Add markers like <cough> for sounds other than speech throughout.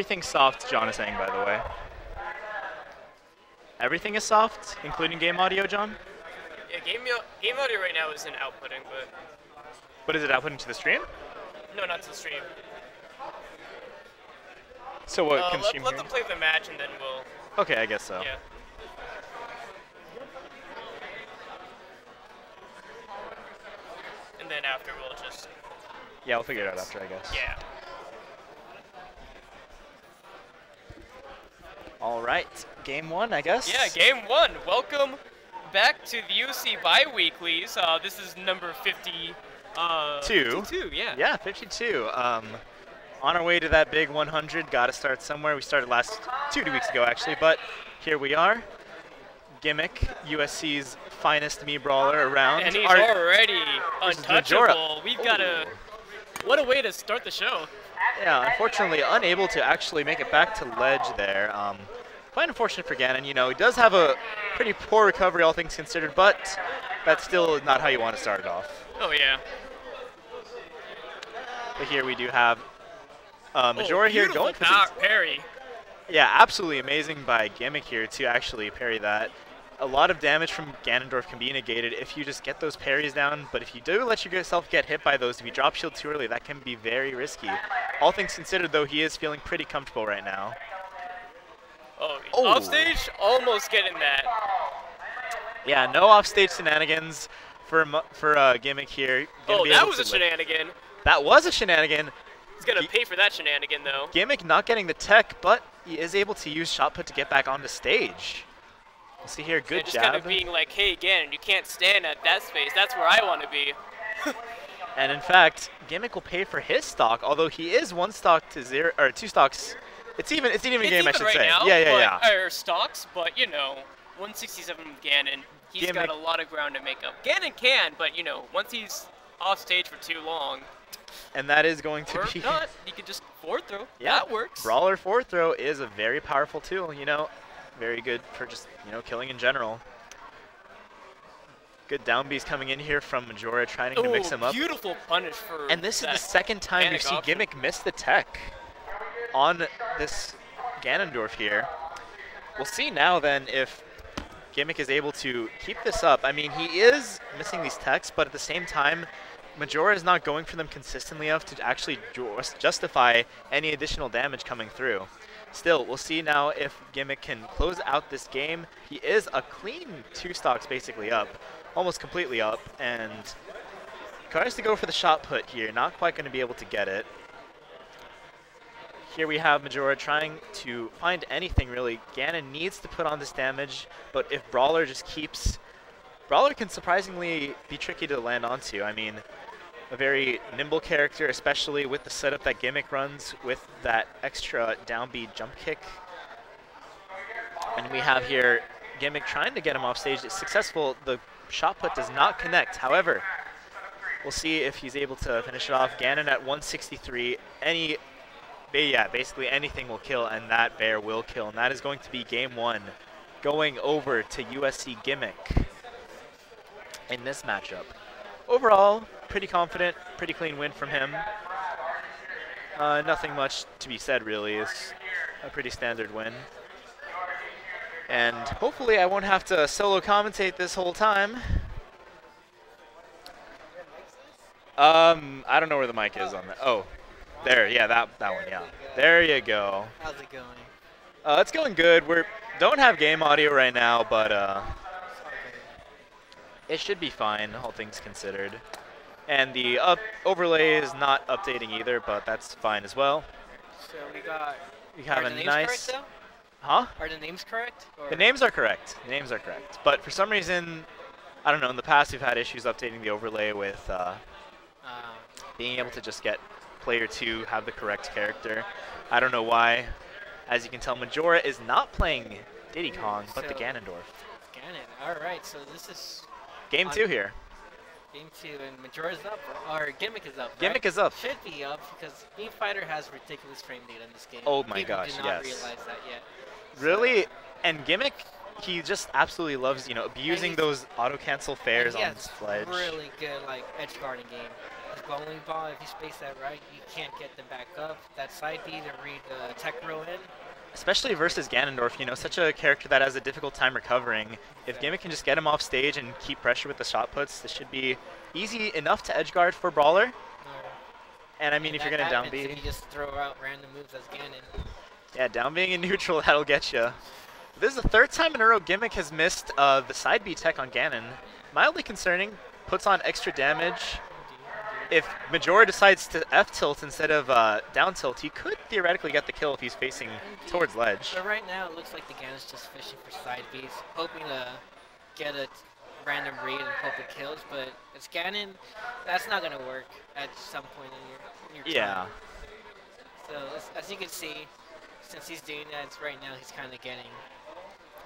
Everything's soft, John is saying, by the way. Everything is soft, including game audio, John? Yeah, game, game audio right now isn't outputting, but... What is it outputting to the stream? No, not to the stream. So what uh, can let, stream let them play the match and then we'll... Okay, I guess so. Yeah. And then after we'll just... Yeah, we'll figure it out after, I guess. Yeah. All right, game one, I guess. Yeah, game one. Welcome back to the UC bi-weeklies. Uh, this is number 50... Uh, Two. 52, yeah. Yeah, 52. Um, on our way to that big 100, got to start somewhere. We started last two two weeks ago, actually, but here we are. Gimmick, USC's finest Mii brawler around. And he's Our- already untouchable. We've got a... What a way to start the show. Yeah, unfortunately, unable to actually make it back to ledge there. Um, quite unfortunate for Ganon. You know, he does have a pretty poor recovery, all things considered, but that's still not how you want to start it off. Oh, yeah. But here we do have uh, Oh, Majora here beautiful going for parry. Yeah, absolutely amazing by Gimmick here to actually parry that. A lot of damage from Ganondorf can be negated if you just get those parries down, but if you do let yourself get hit by those, if you drop shield too early, that can be very risky. All things considered, though, he is feeling pretty comfortable right now. Oh, Oh. off stage, almost getting that. Yeah, no offstage shenanigans for Mu- for uh, Gimmick here. Gonna Oh, that was a to shenanigan. That was a shenanigan. He's gonna Ye- pay for that shenanigan though. Gimmick not getting the tech, but he is able to use shot put to get back onto stage. See here, good just jab. kind of being like, hey, again, you can't stand at that space. That's where I want to be. <laughs> And in fact, Gimmick will pay for his stock, although he is one stock to zero or two stocks. It's even. It's an even it's game, even I should right say. now, yeah, yeah, but, yeah. Or stocks, but you know, 167 with Ganon. He's got a lot of ground to make up. Ganon can, but you know, once he's off stage for too long, And that is going to or be. not, he could just forward throw. <laughs> Yeah, That works. Brawler forward throw is a very powerful tool. You know, very good for just you know killing in general. Good down Bs coming in here from Majora, trying to mix Ooh, him up. beautiful punish for And this is the second time you panic see. Gimmick miss the tech on this Ganondorf here. We'll see now then if Gimmick is able to keep this up. I mean, he is missing these techs, but at the same time, Majora is not going for them consistently enough to actually justify any additional damage coming through. Still, we'll see now if Gimmick can close out this game. He is a clean two stocks basically up, almost completely up, and tries to go for the shot put here. Not quite going to be able to get it. Here we have Majora trying to find anything really. Ganon needs to put on this damage, but if Brawler just keeps... Brawler can surprisingly be tricky to land onto. I mean, a very nimble character, especially with the setup that Gimmick runs with that extra down B jump kick. And we have here Gimmick trying to get him off stage. It's successful. The shot put does not connect. However, we'll see if he's able to finish it off. Ganon at 163. Any, yeah, basically anything will kill, and that bear will kill. And that is going to be game one, going over to USC Gimmick in this matchup. Overall, pretty confident, pretty clean win from him. Uh, nothing much to be said, really. It's a pretty standard win. And hopefully I won't have to solo commentate this whole time. Um, I don't know where the mic is on that. Oh, there, yeah, that that one, yeah. There you go. How's it going? Uh, it's going good. We're don't have game audio right now, but uh, it should be fine, all things considered. And the up overlay is not updating either, but that's fine as well. So we got. We have are a the names nice, correct huh? Are the names correct? Or The names are correct. The names are correct. But for some reason, I don't know. In the past, we've had issues updating the overlay with uh, Uh, being able to just get player two have the correct character. I don't know why. As you can tell, Majora is not playing Diddy Kong, but the Ganondorf. Ganon. All right. So this is Game two here. game two, and Majora's up, or Gimmick is up. Gimmick right? is up. Should be up because Mii Fighter has ridiculous frame data in this game. Oh my People gosh, do not yes. realize that yet. So- Really? And Gimmick, he just absolutely loves, you know, abusing those auto cancel fairs on Sledge. Really good like edge guarding game. Bowling ball, if you space that right, you can't get them back up. That side B to read the tech row in. Especially versus Ganondorf, you know, such a character that has a difficult time recovering. If Gimmick can just get him off stage and keep pressure with the shot puts, this should be easy enough to edge guard for Brawler. Or And I mean, if you're going to down B, if just throw out random moves as Ganon. yeah, down being in neutral, <laughs> that'll get you. This is the third time in a row Gimmick has missed uh, the side B tech on Ganon. Mildly concerning, puts on extra damage. If Majora decides to F tilt instead of uh, down tilt, he could theoretically get the kill if he's facing towards ledge. But right now, it looks like the Ganon's just fishing for side Bs, hoping to get a random read and hope it kills. But it's Ganon, that's not gonna work at some point in your, in your Yeah. time. So as, as you can see, since he's doing that, right now he's kind of getting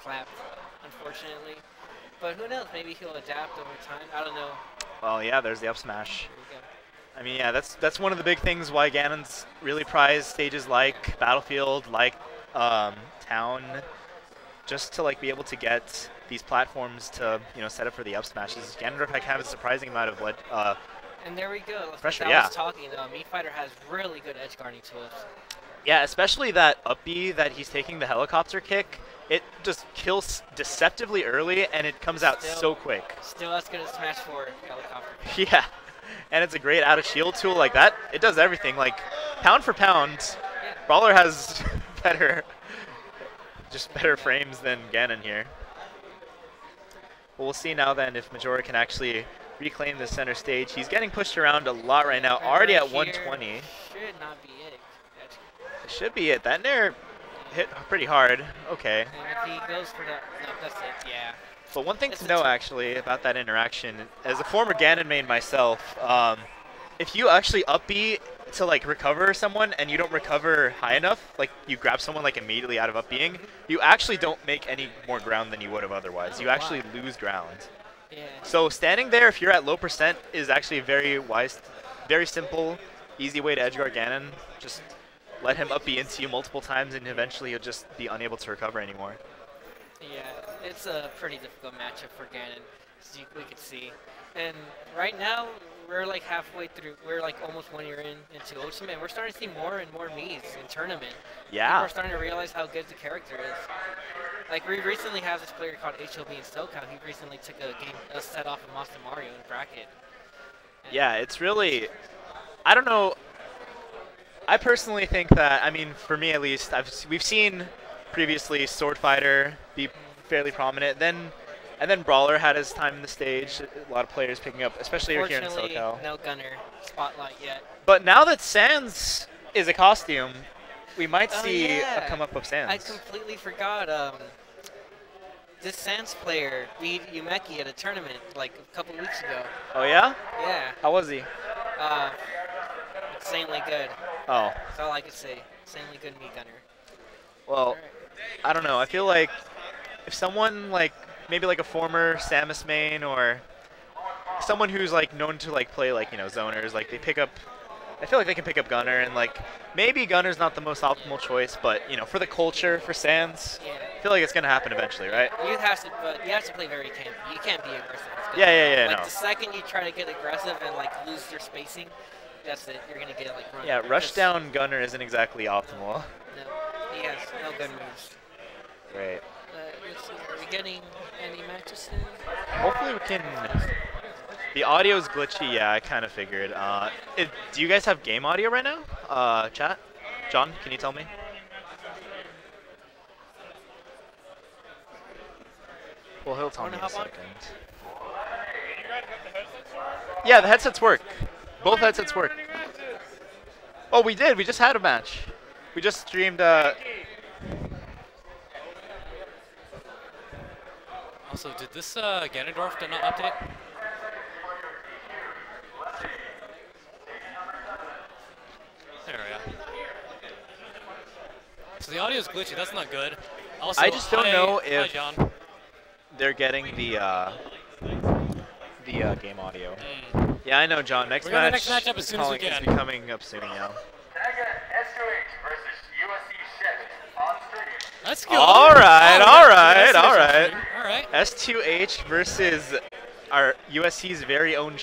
clapped, unfortunately. But who knows? Maybe he'll adapt over time. I don't know. Well, yeah, there's the up smash. Here we go. I mean, yeah, that's that's one of the big things why Ganon's really prized stages like Battlefield, like um, Town, just to like be able to get these platforms to you know set up for the up smashes. Ganondorf have a surprising amount of led, uh, And there we go. Like Pressure, I yeah. was talking, uh, Mii Fighter has really good edge guarding tools. yeah, especially that up B that he's taking the helicopter kick. It just kills deceptively early, and it comes out Still- so quick. Still good as Smash 4 helicopter. <laughs> Yeah, and it's a great out of shield tool like that. It does everything. Like pound for pound, Brawler has <laughs> better, just better frames than Ganon here. Well, we'll see now then if Majora can actually reclaim the center stage. He's getting pushed around a lot right now, already at 120. Should not be it. It should be it. That nair hit pretty hard. Okay. And if he goes for that, no, that's it. Yeah. But one thing It's to know actually about that interaction, as a former Ganon main myself, um, if you actually up B to like recover someone and you don't recover high enough, like you grab someone like immediately out of up being, you actually don't make any more ground than you would have otherwise. You Oh, actually wow. lose ground. Yeah. So standing there if you're at low percent is actually a very wise, very simple, easy way to edge guard Ganon. Just let him up B into you multiple times and eventually you'll just be unable to recover anymore. Yeah. It's a pretty difficult matchup for Ganon, as you, we could see. And right now, we're like halfway through. We're like almost one year in into Ultimate. And we're starting to see more and more Mii's in tournament. Yeah. are starting to realize how good the character is. Like we recently have this player called HOB in SoCal. He recently took a game, a set off of Monster Mario in bracket. And Yeah, it's really. I don't know. I personally think that. I mean, for me at least, I've we've seen previously Sword Fighter be fairly prominent. Then, and then Brawler had his time in the stage. A lot of players picking up, especially here in SoCal. no Gunner spotlight yet. But now that Sans is a costume, we might Oh, see yeah. a come up of Sans. I completely forgot. Um, this Sans player beat Yumeki at a tournament like a couple weeks ago. oh yeah? Yeah, How was he? uh, insanely good. Oh, That's all I could say. Insanely good Mii gunner. well, Alright. I don't know. I feel like if someone like maybe like a former Samus main or someone who's like known to like play like you know zoners, like they pick up. I feel like they can pick up Gunner and like maybe Gunner's not the most optimal choice, but you know for the culture for Sans, Yeah. I feel like it's gonna happen eventually, right? You have to, but you have to play very campy. You can't be aggressive. Yeah, yeah, yeah, Like no. the second you try to get aggressive and like lose your spacing, that's it. You're gonna get like run. Yeah, over, rush 'cause- down Gunner isn't exactly optimal. No, he has no good moves. Great. Uh, let's see, are we getting any matches soon? Hopefully we can. The audio's glitchy. Yeah, I kind of figured. Uh, it, do you guys have game audio right now? Uh, chat. John, can you tell me? Well, he'll tell me in a hop on? second. Yeah, the headsets work. Both headsets work. Oh, we did. We just had a match. We just streamed. Uh, Also, did this uh, Ganondorf did not update? There we go. So the audio is glitchy. That's not good. Also, I just don't hi- know if- they're getting the uh, the uh, game audio. Mm. Yeah, I know, John. Next We're match. next matchup as is soon as we calling- is can. coming up soon, yeah. Mega S2H versus USC Chevy on stream. Let's go. All oh, right, Oh, we all got right, the all message right. stream. All right. S2H versus our USC's very own